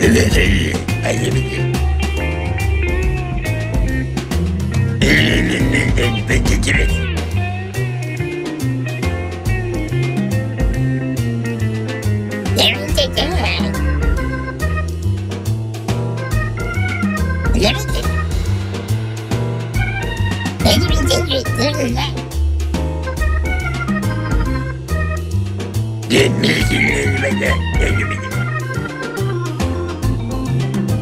değil mi? Nerede?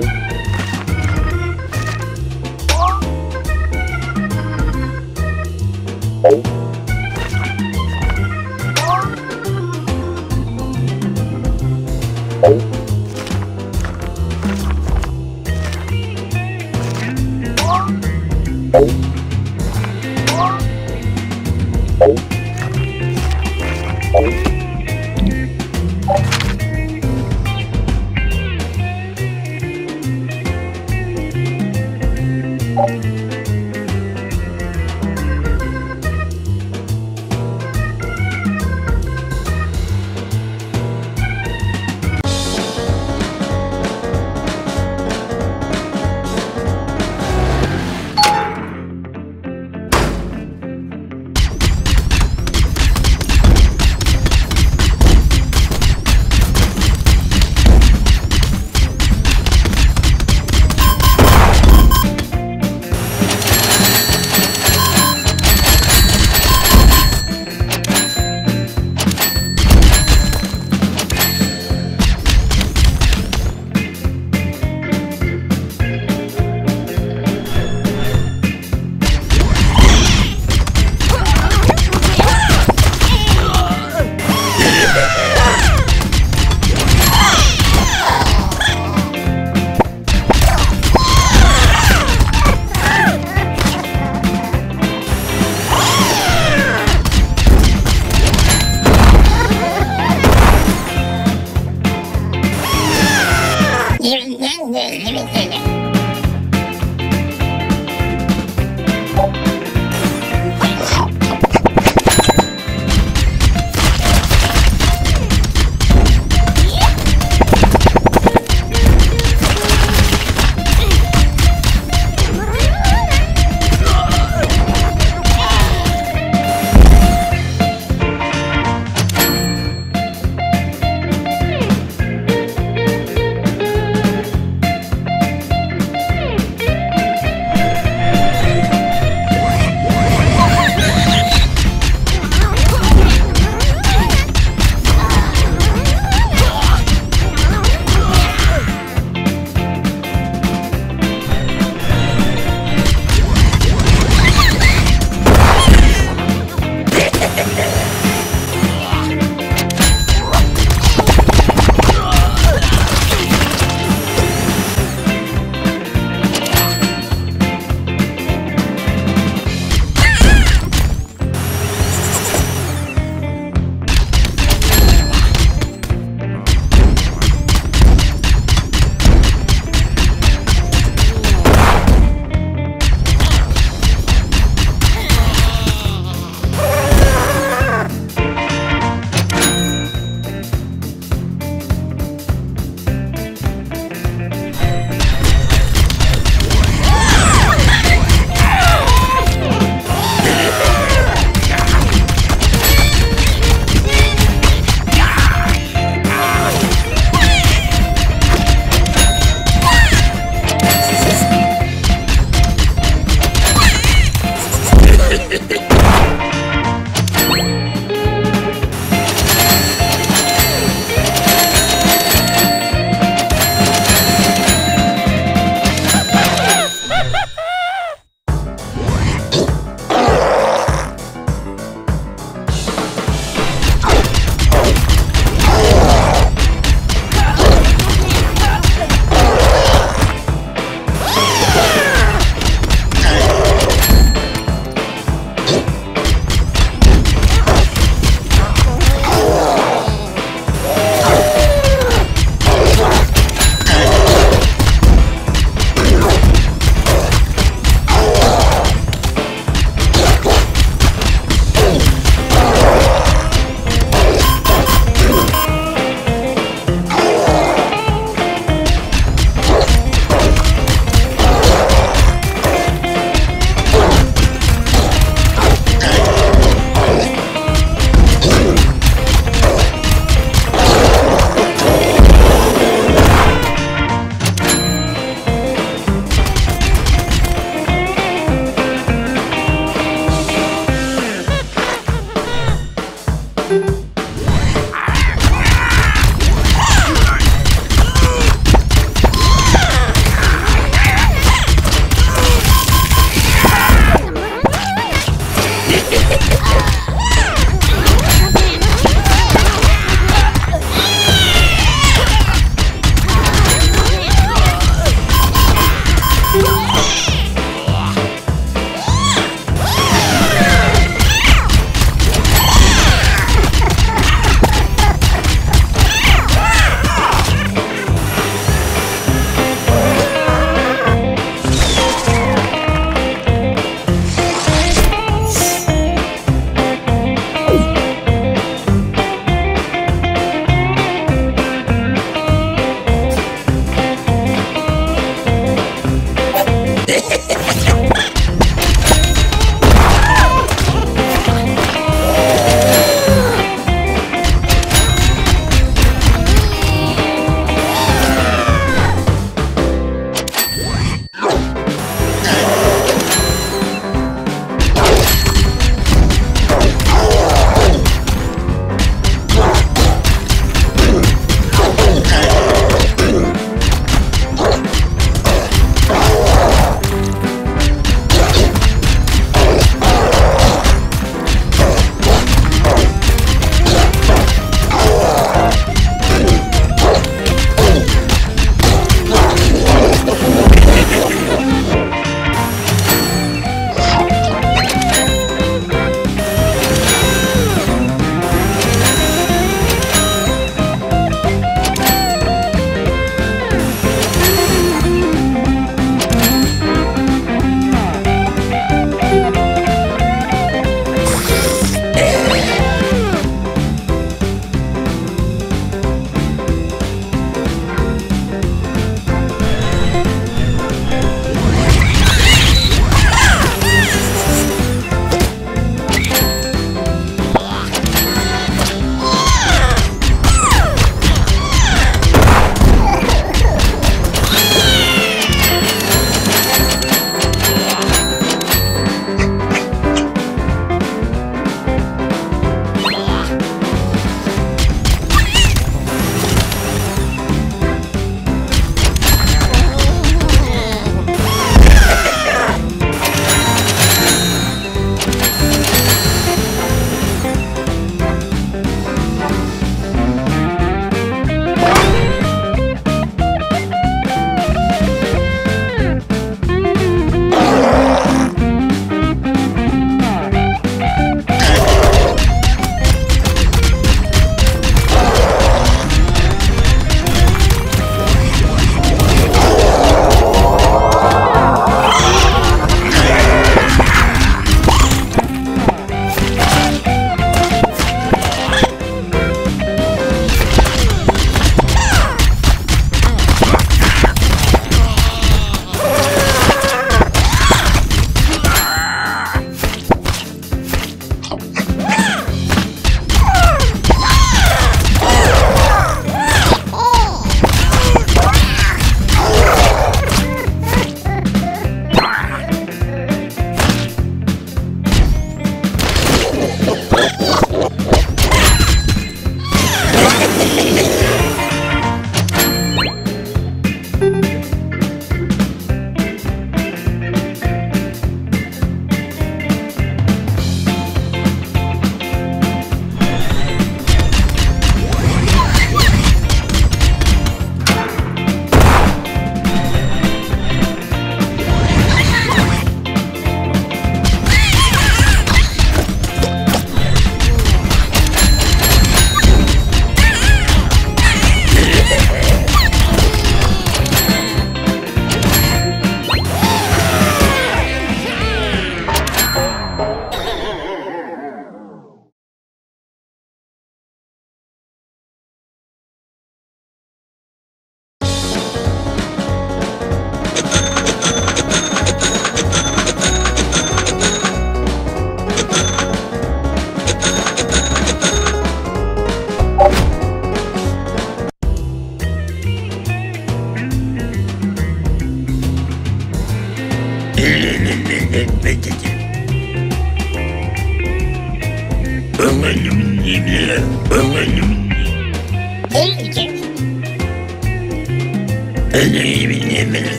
Bye.